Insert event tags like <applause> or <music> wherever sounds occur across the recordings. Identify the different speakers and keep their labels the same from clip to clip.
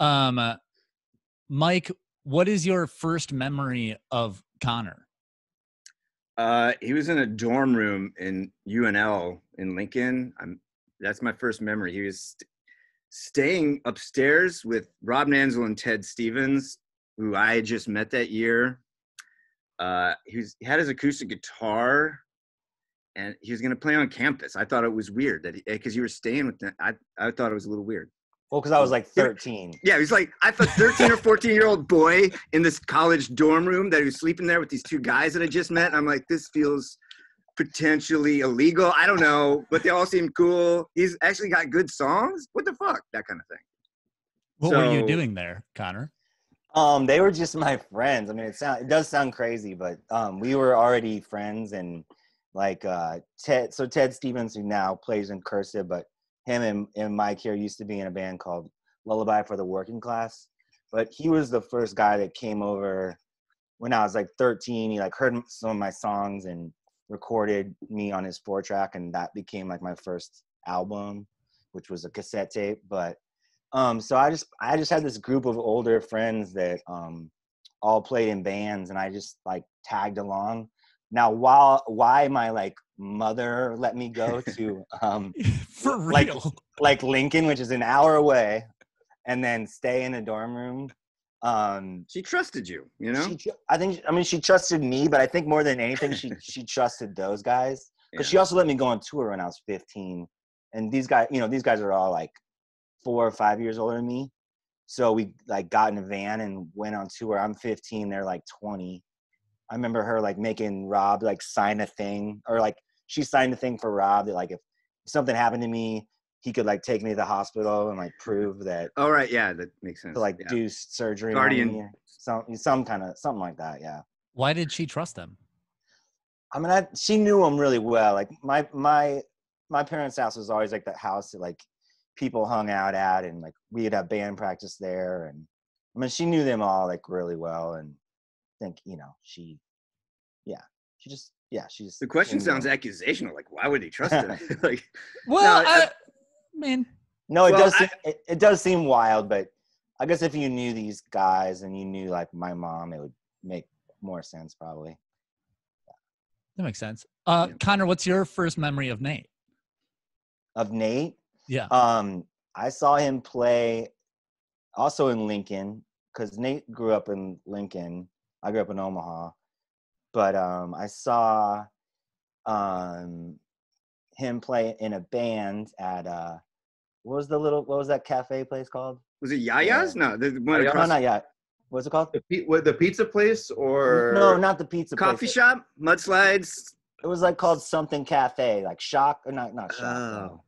Speaker 1: Um, uh, Mike, what is your first memory of Conor?
Speaker 2: Uh, he was in a dorm room in UNL in Lincoln. I'm, that's my first memory. He was st- staying upstairs with Rob Nansel and Ted Stevens, who I had just met that year. Uh, he, was, he had his acoustic guitar, and he was going to play on campus. I thought it was weird that because you were staying with them. I I thought it was a little weird.
Speaker 3: Well, because I was like 13.
Speaker 2: Yeah, he's like I thought 13 or 14 year old boy in this college dorm room that he was sleeping there with these two guys that I just met. I'm like, this feels potentially illegal. I don't know, but they all seem cool. He's actually got good songs. What the fuck? That kind of thing.
Speaker 1: What were you doing there, Conor?
Speaker 3: Um, they were just my friends. I mean, it sound it does sound crazy, but um, we were already friends and like uh, Ted. So Ted Stevens, who now plays in Cursive, but him and, and Mike here used to be in a band called Lullaby for the Working Class. But he was the first guy that came over when I was like 13. He like heard some of my songs and recorded me on his four track, and that became like my first album, which was a cassette tape. But um, so I just I just had this group of older friends that um, all played in bands, and I just like tagged along. Now, while why my like mother let me go <laughs> to um, <laughs>
Speaker 1: For
Speaker 3: Like-
Speaker 1: real?
Speaker 3: like like Lincoln, which is an hour away, and then stay in a dorm room. Um,
Speaker 2: She trusted you, you know.
Speaker 3: she, I think I mean she trusted me, but I think more than anything she <laughs> she trusted those guys because
Speaker 2: Yeah.
Speaker 3: she also let me go on tour when I was 15, and these guys, you know, these guys are all like four or five years older than me. So we like got in a van and went on tour. I'm 15, they're like 20. I remember her like making Rob like sign a thing, or like she signed a thing for Rob that like if something happened to me, he could like take me to the hospital and like prove that
Speaker 2: All right, yeah, that makes sense.
Speaker 3: to like
Speaker 2: yeah.
Speaker 3: do surgery
Speaker 2: Guardian.
Speaker 3: on me, or some some kind of something like that. Yeah.
Speaker 1: Why did she trust him?
Speaker 3: I mean, I, she knew him really well. Like my my my parents' house was always like that house that like people hung out at, and like we'd have band practice there. And I mean, she knew them all like really well, and I think you know she, yeah, she just yeah, she's.
Speaker 2: The question sounds
Speaker 3: knew.
Speaker 2: accusational. Like, why would he trust him? <laughs> <laughs> like,
Speaker 1: Well,
Speaker 2: No,
Speaker 1: I,
Speaker 2: I-
Speaker 1: mean,
Speaker 3: No, it
Speaker 2: well,
Speaker 3: does.
Speaker 2: I-
Speaker 3: seem, it, it does seem wild, but I guess if you knew these guys and you knew like my mom, it would make more sense probably.
Speaker 1: that makes sense. Uh,
Speaker 2: Yeah.
Speaker 1: Conor, what's your first memory of Nate?
Speaker 3: Of Nate,
Speaker 1: Yeah.
Speaker 3: Um, I saw him play also in Lincoln because Nate grew up in Lincoln. I grew up in Omaha, but um, I saw um, him play in a band at uh, what was the little what was that cafe place called?
Speaker 2: was it Yaya's? No, the one
Speaker 4: Yaya's?
Speaker 3: No, not yet. What's it called?
Speaker 4: The, pi- what, the pizza place or
Speaker 3: no, not the pizza
Speaker 2: coffee
Speaker 3: place.
Speaker 2: shop, mudslides.
Speaker 3: It was like called something cafe, like Shock or not not Shock.
Speaker 2: Oh.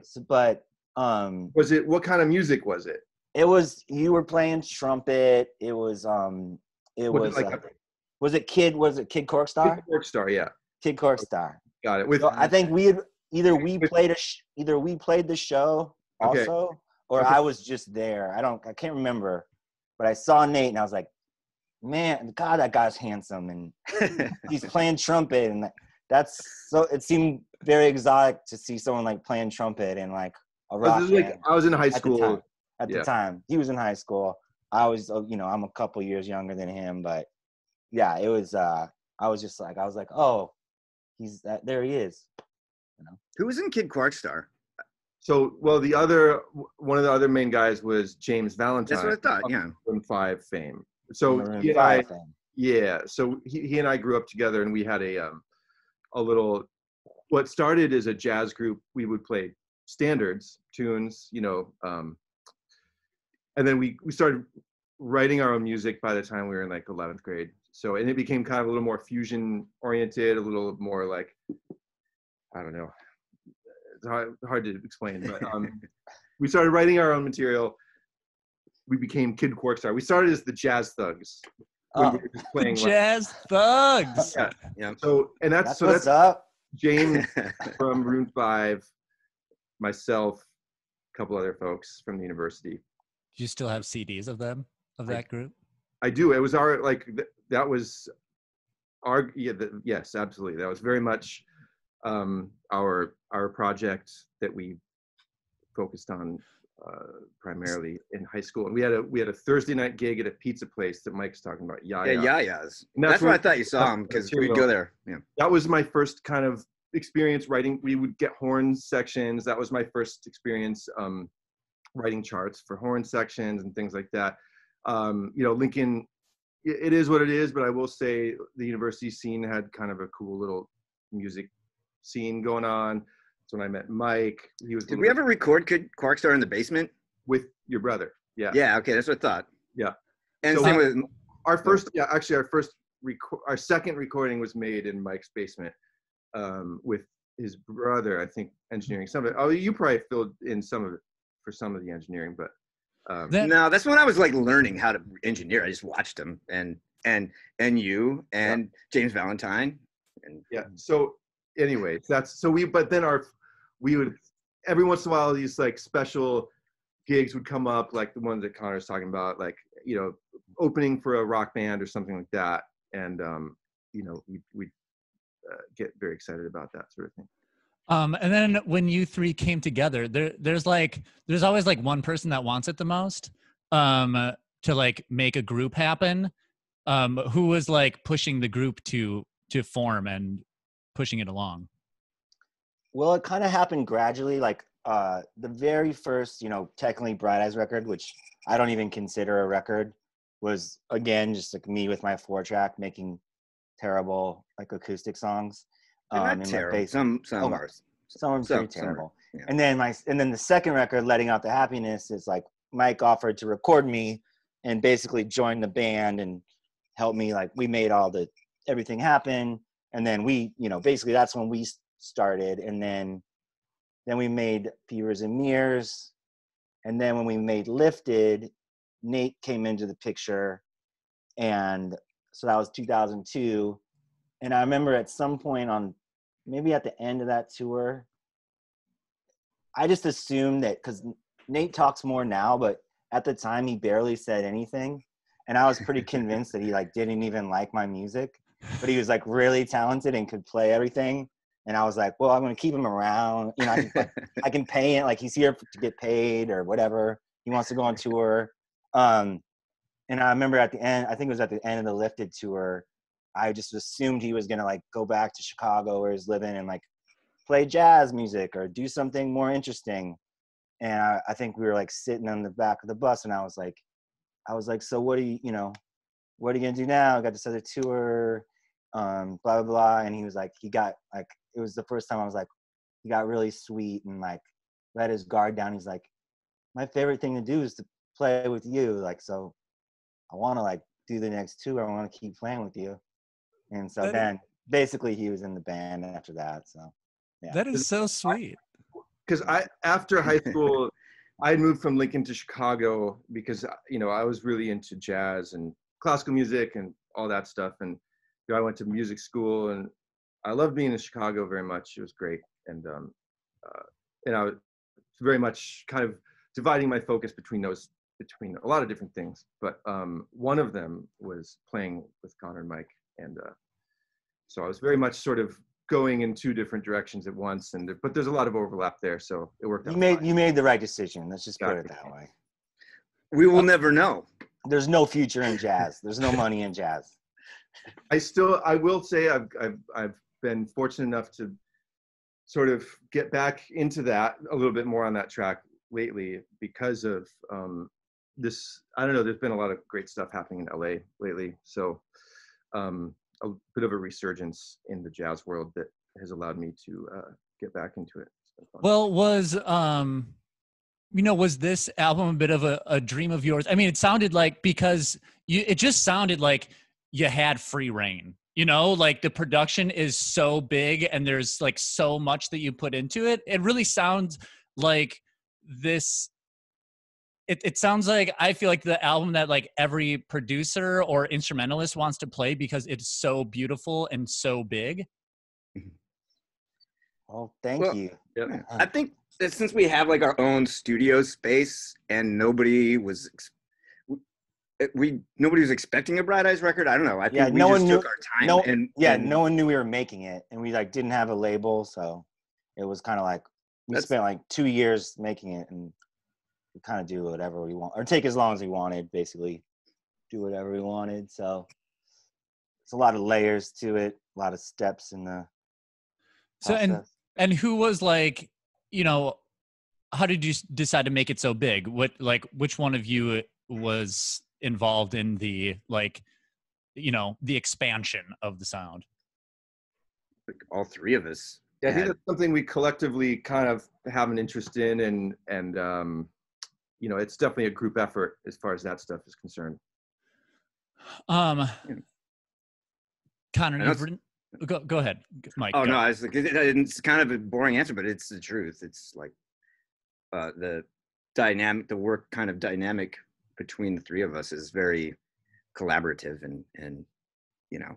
Speaker 3: S- But um,
Speaker 4: was it? What kind of music was it?
Speaker 3: It was you were playing trumpet. It was um it
Speaker 4: Was it like
Speaker 3: uh,
Speaker 4: a-
Speaker 3: was it Kid was it Kid Corkstar?
Speaker 4: Workstar, yeah,
Speaker 3: Kid Corkstar.
Speaker 4: got it. With
Speaker 3: So I think we had either we played a sh- either we played the show
Speaker 4: Okay.
Speaker 3: also or
Speaker 4: Okay.
Speaker 3: I was just there. I don't I can't remember. But I saw Nate and I was like, "Man, god that guy's handsome and <laughs> he's playing trumpet and that's so it seemed very exotic to see someone like playing trumpet and like a rock
Speaker 4: this like
Speaker 3: band
Speaker 4: I was in high
Speaker 3: at the
Speaker 4: school.
Speaker 3: time. At
Speaker 4: Yeah.
Speaker 3: the time, he was in high school. I was, uh, you know, I'm a couple years younger than him, but yeah, it was. uh I was just like, I was like, oh, he's that. There he is. You know?
Speaker 2: Who was in Kid Quark Star?
Speaker 4: So, well, the other one of the other main guys was James Valentine.
Speaker 2: That's what I thought. Yeah.
Speaker 4: Maroon Five fame. So he and I,
Speaker 3: thing.
Speaker 4: yeah. So he, he and I grew up together, and we had a um, a little. What started as a jazz group, we would play standards tunes, you know, um, and then we we started writing our own music by the time we were in like 11th grade. So and it became kind of a little more fusion oriented, a little more like I don't know. It's hard, hard to explain, but um, <laughs> we started writing our own material. We became Kid Quarkstar. We started as the Jazz Thugs. when
Speaker 3: Oh,
Speaker 4: we were just playing like-
Speaker 1: Jazz Thugs.
Speaker 4: Yeah.
Speaker 2: Yeah.
Speaker 4: so, and that's,
Speaker 3: that's
Speaker 4: so
Speaker 3: what's
Speaker 4: that's
Speaker 3: up. <laughs>
Speaker 4: James <laughs> from Maroon Five, myself, a couple other folks from the university.
Speaker 1: Do you still have CDs of them of
Speaker 4: I-
Speaker 1: that group?
Speaker 4: I do. It was our like th- that was our yeah the, yes absolutely that was very much um, our our project that we focused on uh, primarily in high school, and we had a we had a Thursday night gig at a pizza place that Mike's talking about. Yeah,
Speaker 2: Yeah,
Speaker 4: yeah. And that's
Speaker 2: That's where I thought you saw him because we'd go there. Yeah.
Speaker 4: That was my first kind of experience writing. We would get horn sections. That was my first experience um, writing charts for horn sections and things like that. Um, you know, Lincoln, it is what it is, but I will say the university scene had kind of a cool little music scene going on. That's when I met Mike. He was
Speaker 2: Did we ever record Kid Quarkstar in the basement?
Speaker 4: with your brother. Yeah.
Speaker 2: Yeah. Okay, that's what I thought.
Speaker 4: Yeah.
Speaker 2: And
Speaker 4: So-
Speaker 2: same with
Speaker 4: Our first, yeah, actually, our first, reco- our second recording was made in Mike's basement um, with his brother. I think engineering some of it. Oh, you probably filled in some of it for some of the engineering, but um,
Speaker 1: That-
Speaker 2: no, that's when I was like learning how to engineer. I just watched them and and and you and James Valentine and
Speaker 4: yeah. So, anyway, that's so we. But then our, we would every once in a while these like special gigs would come up, like the ones that Conor's talking about, like you know, opening for a rock band or something like that, and um, you know, we we uh, get very excited about that sort of thing.
Speaker 1: Um, and then when you three came together, there there's like there's always like one person that wants it the most um, to like make a group happen. Um, who was like pushing the group to to form and pushing it along?
Speaker 3: Well, it kind of happened gradually. Like uh, the very first, you know, technically Bright Eyes record, which I don't even consider a record, was again just like me with my four track making terrible like acoustic songs.
Speaker 2: They're
Speaker 3: um,
Speaker 2: not terrible.
Speaker 3: bas-
Speaker 2: Some some
Speaker 3: Oh,
Speaker 2: are.
Speaker 3: Some are
Speaker 2: Some-
Speaker 3: pretty
Speaker 2: some are,
Speaker 3: terrible.
Speaker 2: yeah.
Speaker 3: And then my and then the second record, Letting Off the Happiness, is like Mike offered to record me and basically join the band and help me. Like we made all the everything happen, and then we, you know, basically that's when we started, and then then we made Fevers and Mirrors, and then when we made Lifted, Nate came into the picture, and so that was 2002, and I remember at some point on maybe at the end of that tour, I just assumed that because Nate talks more now, but at the time he barely said anything, and I was pretty <laughs> convinced that he like didn't even like my music, but he was like really talented and could play everything. And I was like, well, I'm gonna keep him around. You know, I can, <laughs> I can pay him. Like he's here to get paid or whatever. He wants to go on tour. Um, and I remember at the end, I think it was at the end of the Lifted tour, I just assumed he was gonna like go back to Chicago where he's living and like play jazz music or do something more interesting. And I, I think we were like sitting on the back of the bus, and I was like, I was like, so what are you, you know, what are you gonna do now? I got this other tour, um, blah blah blah. And he was like, he got like, it was the first time I was like, he got really sweet and like let his guard down. He's like, my favorite thing to do is to play with you. Like, so I want to like do the next tour. I want to keep playing with you. And so
Speaker 1: That-
Speaker 3: then basically he was in the band after that. So Yeah.
Speaker 1: That is so sweet.
Speaker 4: because I after high school, I moved from Lincoln to Chicago because uh, you know I was really into jazz and classical music and all that stuff, and you know, I went to music school and I loved being in Chicago very much. It was great, and um, uh, and I was very much kind of dividing my focus between those between a lot of different things, but um, one of them was playing with Conor and Mike, and uh, so I was very much sort of going in two different directions at once and there, but there's a lot of overlap there so it worked out
Speaker 3: you made
Speaker 4: fine.
Speaker 3: you made the right decision. Let's just put it
Speaker 4: Gotcha.
Speaker 3: that way.
Speaker 2: We will never know.
Speaker 3: There's no future in jazz. There's no money in jazz. <laughs>
Speaker 4: i still i will say i've i've, I've been fortunate enough to sort of get back into that a little bit more on that track lately because of um this i don't know there's been a lot of great stuff happening in la lately so um a bit of a resurgence in the jazz world that has allowed me to uh, get back into it.
Speaker 1: Well, was um, you know, was this album a bit of a, a dream of yours? I mean, it sounded like because you, it just sounded like you had free reign. You know, like the production is so big and there's like so much that you put into it. It really sounds like this. It, it sounds like I feel like the album that like every producer or instrumentalist wants to play because it's so beautiful and so big.
Speaker 3: Oh, thank
Speaker 2: Well,
Speaker 3: you.
Speaker 4: yeah.
Speaker 2: I think that since we have like our own studio space and nobody was ex- we- eh, we nobody was expecting a Bright Eyes record. I don't know. I think
Speaker 3: Yeah,
Speaker 2: we
Speaker 3: no
Speaker 2: just
Speaker 3: one
Speaker 2: took
Speaker 3: knew-
Speaker 2: our time
Speaker 3: no-
Speaker 2: and
Speaker 3: Yeah,
Speaker 2: and
Speaker 3: no one knew we were making it, and we like didn't have a label, so it was kind of like we spent like two years making it, and we kind of do whatever we want or take as long as we wanted basically do whatever we wanted so it's a lot of layers to it a lot of steps in the
Speaker 1: So and
Speaker 3: process.
Speaker 1: and who was like, you know, how did you decide to make it so big? What like which one of you was involved in the like, you know, the expansion of the sound?
Speaker 2: Like all three of us.
Speaker 4: Yeah, I think
Speaker 2: had-
Speaker 4: that's something we collectively kind of have an interest in, and and um, you know, it's definitely a group effort as far as that stuff is concerned.
Speaker 1: Um,
Speaker 2: Yeah.
Speaker 1: Conor, go go ahead, Mike.
Speaker 2: Oh
Speaker 1: go.
Speaker 2: no, I was like, it- it- it's kind of a boring answer, but it's the truth. It's like uh, the dynamic, the work kind of dynamic between the three of us is very collaborative, and and you know.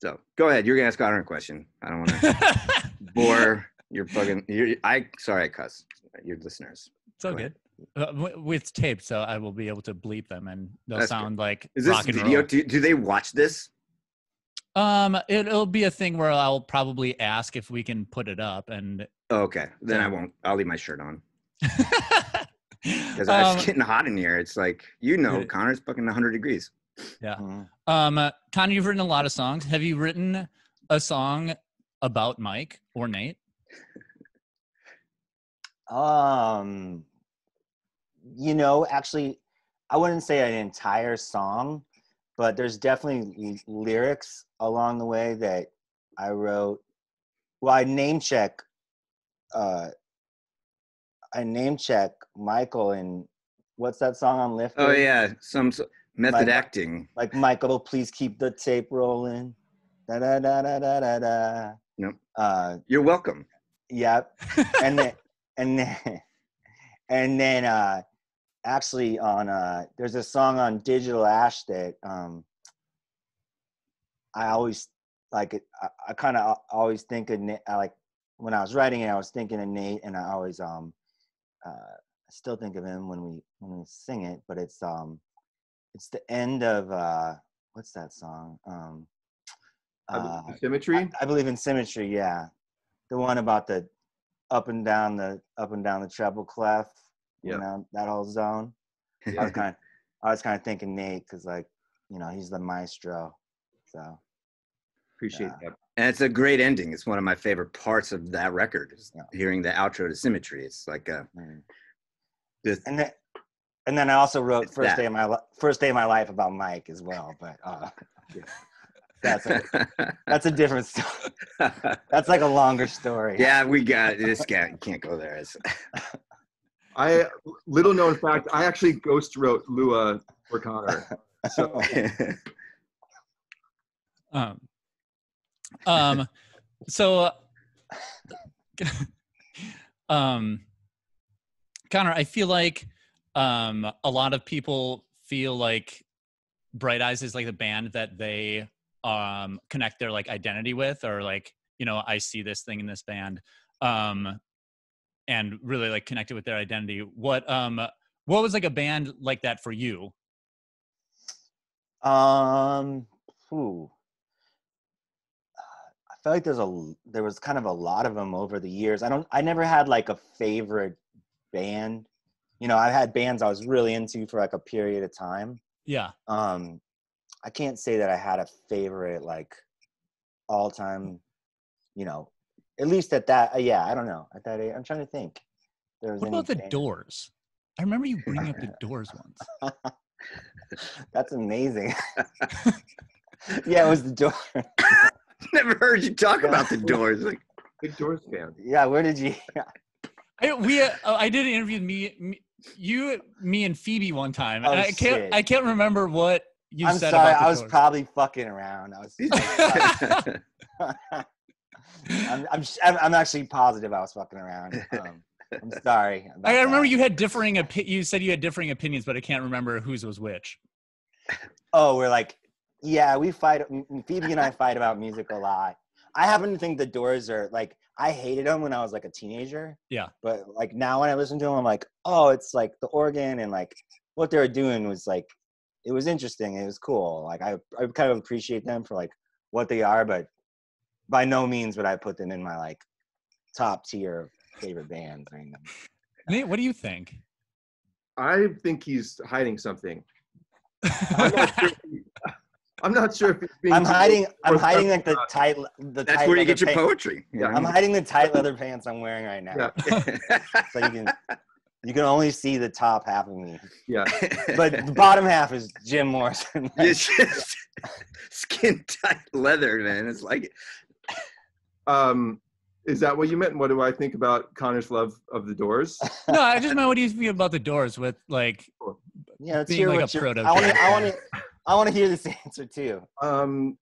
Speaker 2: So go ahead. You're gonna ask Conor a question. I don't want to <laughs> bore your fucking. You're, I sorry, I cuss your listeners.
Speaker 1: It's all good. Uh, with taped, so I will be able to bleep them, and they'll
Speaker 2: That's good.
Speaker 1: sound like
Speaker 2: Is this
Speaker 1: rock and
Speaker 2: video?
Speaker 1: roll.
Speaker 2: Do, do they watch this?
Speaker 1: Um, it, it'll be a thing where I'll probably ask if we can put it up, and
Speaker 2: Oh, okay, then I won't. I'll leave my shirt on <laughs> because it's
Speaker 1: um,
Speaker 2: getting hot in here. It's like you know,
Speaker 1: it-
Speaker 2: Conor's fucking 100 degrees.
Speaker 3: Mhm.
Speaker 1: um, uh, Conor, you've written a lot of songs. Have you written a song about Mike or Nate?
Speaker 3: Um, you know, actually, I wouldn't say an entire song, but there's definitely l- lyrics along the way that I wrote. Well, I name check. Uh, I name check Michael and what's that song on Lift?
Speaker 2: Oh yeah, some method
Speaker 3: Like-
Speaker 2: acting.
Speaker 3: Like Michael, please keep the tape rolling. Da da da da da da da.
Speaker 2: Yep.
Speaker 3: Uh,
Speaker 2: You're welcome.
Speaker 3: yep. <laughs> and then and then and then uh actually on uh there's a song on digital ash that um i always like it i, I kind of always think of Nate, I like when i was writing it i was thinking of nate and i always um uh I still think of him when we when we sing it but it's um it's the end of uh what's that song um uh,
Speaker 4: symmetry.
Speaker 3: I, I believe in symmetry. Yeah, the one about the up and down the up and down the treble clef. You
Speaker 4: Yep.
Speaker 3: know that whole zone. I was kind of I was kind of thinking Nate because like you know he's the maestro. So
Speaker 4: Appreciate
Speaker 3: Yeah.
Speaker 4: that.
Speaker 2: and it's a great ending. It's one of my favorite parts of that record. Is
Speaker 3: Yeah.
Speaker 2: hearing the outro to Symmetry. It's like a
Speaker 3: mm.
Speaker 2: this,
Speaker 3: and then and then I also wrote first
Speaker 2: that.
Speaker 3: day of my first day of my life about Mike as well. But uh, <laughs> that's a, that's a different story. <laughs> That's like a longer story.
Speaker 2: yeah, we got this guy. Can't go there. <laughs>
Speaker 4: I little known fact. I actually ghost wrote Lua for Conor. So <laughs>
Speaker 1: Um, um, so, uh, <laughs> um, Conor, I feel like um, a lot of people feel like Bright Eyes is like the band that they um, connect their like identity with, or like you know, I see this thing in this band, um, and really like connected with their identity. What um, what was like a band like that for you?
Speaker 3: Um, ooh. I feel like there's a there was kind of a lot of them over the years. I don't I never had like a favorite band. You know, I had bands I was really into for like a period of time.
Speaker 1: Yeah.
Speaker 3: Um, I can't say that I had a favorite like all time. You know, at least at that. Uh, yeah, I don't know. At that age, I'm trying to think. if There was
Speaker 1: What
Speaker 3: any
Speaker 1: about the
Speaker 3: band-
Speaker 1: Doors? I remember you bringing up the <laughs> Doors once. <laughs>
Speaker 3: That's amazing. <laughs> yeah, it was the door.
Speaker 2: never heard you talk
Speaker 3: Yeah.
Speaker 2: about the Doors. Like,
Speaker 4: big Doors fan.
Speaker 3: yeah, where did you?
Speaker 1: I, we uh, I did an interview with me, me you me and Phoebe one time.
Speaker 3: Oh,
Speaker 1: and I can't
Speaker 3: shit.
Speaker 1: I can't remember what you
Speaker 3: I'm
Speaker 1: said
Speaker 3: sorry,
Speaker 1: about the
Speaker 3: I was
Speaker 1: Doors.
Speaker 3: probably fucking around. I was. I'm, I'm, I'm, actually positive I was fucking around. Um, I'm sorry.
Speaker 1: I remember
Speaker 3: that.
Speaker 1: you had differing opi- you said you had differing opinions, but I can't remember whose was which.
Speaker 3: Oh, we're like, yeah, we fight. Phoebe and I <laughs> fight about music a lot. I happen to think the Doors are like I hated them when I was like a teenager.
Speaker 1: Yeah.
Speaker 3: But like now when I listen to them, I'm like, oh, it's like the organ and like what they were doing was like, it was interesting. It was cool. Like I, I kind of appreciate them for like what they are, but by no means would I put them in my like top tier favorite bands.
Speaker 1: Nate, what do you think?
Speaker 4: I think he's hiding something. <laughs> I'm not sure. If he, I'm not sure if he's being.
Speaker 3: I'm hiding. I'm hiding like the tight. The
Speaker 2: That's
Speaker 3: tight
Speaker 2: where you
Speaker 3: leather
Speaker 2: get your
Speaker 3: pant-
Speaker 2: poetry. you
Speaker 4: Yeah,
Speaker 2: know?
Speaker 3: I'm hiding the tight leather pants I'm wearing right now,
Speaker 4: Yeah.
Speaker 3: so you can you can only see the top half of me,
Speaker 4: Yeah.
Speaker 3: but the bottom half is Jim Morrison. <laughs>
Speaker 2: it's just skin tight leather, man. It's like it.
Speaker 4: Um, is that what you meant? What do I think about Conor's love of the Doors? <laughs>
Speaker 1: no, I just meant what do you feel about the doors with like
Speaker 3: yeah, let's
Speaker 1: being
Speaker 3: hear
Speaker 1: like
Speaker 3: what
Speaker 1: a
Speaker 3: you're-
Speaker 1: proto
Speaker 3: I want to. I want to. I want to hear this <laughs> answer too.
Speaker 4: Um,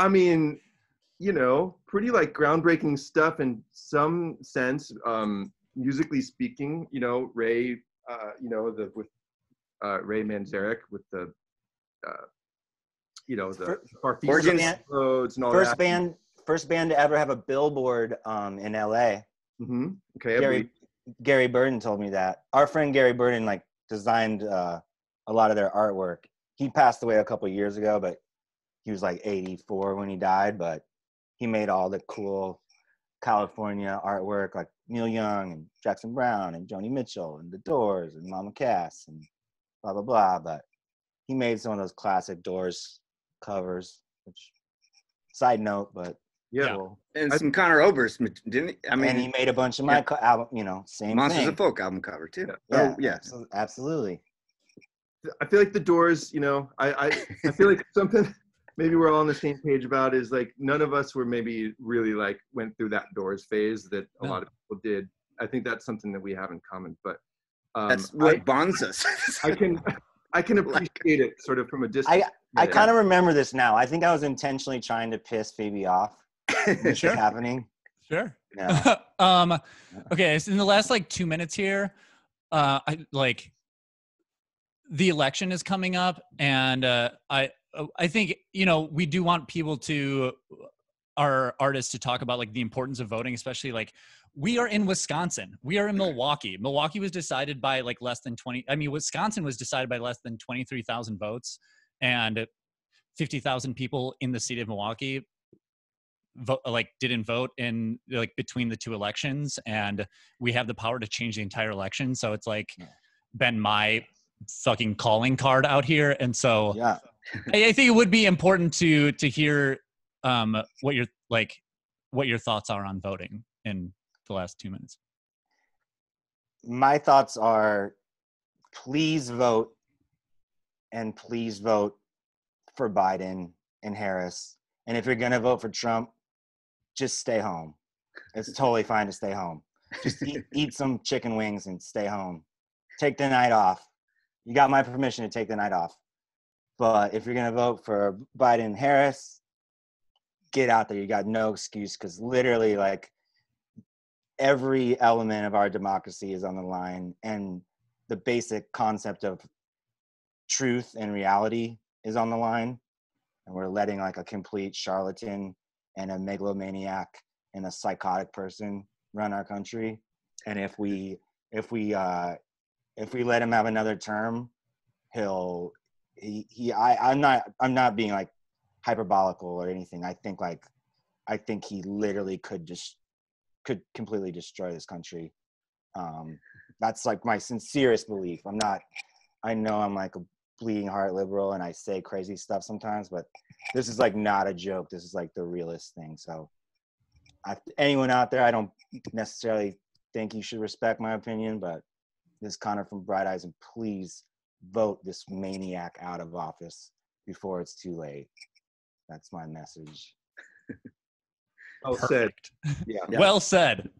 Speaker 4: I mean, you know, pretty like groundbreaking stuff in some sense, um, musically speaking. You know, Ray, uh, you know, the with uh, Ray Manzarek with the, uh, you know, the
Speaker 3: Fir-
Speaker 4: Farfisa
Speaker 2: Organs.
Speaker 4: roads and all
Speaker 3: First
Speaker 4: that.
Speaker 3: band. First band to ever have a billboard um, in LA.
Speaker 4: hmm Okay,
Speaker 3: Gary Gary Burden told me that. Our friend Gary Burden like designed uh, a lot of their artwork. He passed away a couple years ago, but he was like 84 when he died. But he made all the cool California artwork, like Neil Young and Jackson Browne and Joni Mitchell and The Doors and Mama Cass and blah blah blah. But he made some of those classic Doors covers. Which side note, but
Speaker 4: yeah.
Speaker 3: cool.
Speaker 2: and
Speaker 4: I-
Speaker 2: some Conor Oberst, didn't he? I mean,
Speaker 3: and he made a bunch of my
Speaker 2: yeah.
Speaker 3: co- album. You know, same
Speaker 2: Monsters
Speaker 3: thing.
Speaker 2: of Folk album cover too.
Speaker 3: Yeah,
Speaker 2: Oh, yeah.
Speaker 3: abso- absolutely.
Speaker 4: I feel like the Doors, you know, I, I, I feel like <laughs> something maybe we're all on the same page about is like none of us were maybe really like went through that Doors phase that a
Speaker 1: No.
Speaker 4: lot of people did. I think that's something that we have in common. But um,
Speaker 2: That's what bonds us.
Speaker 4: I, <laughs> I can I can
Speaker 2: Like-
Speaker 4: appreciate it sort of from a distance.
Speaker 3: I, I kind of remember this now. I think I was intentionally trying to piss Phoebe off. <laughs> This
Speaker 1: Sure.
Speaker 3: is happening.
Speaker 1: sure.
Speaker 3: Yeah. <laughs>
Speaker 1: um okay so in the last like two minutes here uh i like the election is coming up and uh i i think you know we do want people to our artists to talk about like the importance of voting especially like we are in wisconsin we are in milwaukee milwaukee was decided by like less than 20 i mean wisconsin was decided by less than 23000 votes and 50000 people in the city of milwaukee vote like didn't vote in like between the two elections and we have the power to change the entire election so it's like been my fucking calling card out here and so
Speaker 3: Yeah. <laughs>
Speaker 1: I, I think it would be important to to hear um what your like what your thoughts are on voting in the last two minutes
Speaker 3: My thoughts are please vote and please vote for Biden and Harris. And if you're going to vote for Trump, just stay home. It's totally fine to stay home. Just eat, <laughs> eat some chicken wings and stay home. Take the night off. You got my permission to take the night off. But if you're going to vote for Biden and Harris, get out there. You got no excuse because literally, like, every element of our democracy is on the line and the basic concept of truth and reality is on the line and we're letting like a complete charlatan and a megalomaniac and a psychotic person run our country. And if we if we uh if we let him have another term he'll he, he i i'm not i'm not being like hyperbolical or anything. I think like i think he literally could just could completely destroy this country. Um that's like my sincerest belief. I'm not i know i'm like a bleeding heart liberal and i say crazy stuff sometimes but this is like not a joke this is like the realest thing so I, anyone out there i don't necessarily think you should respect my opinion but this conor from bright eyes and please vote this maniac out of office before it's too late that's my message <laughs>
Speaker 4: Well said.
Speaker 1: Perfect.
Speaker 4: Yeah.
Speaker 2: Yeah.
Speaker 1: well said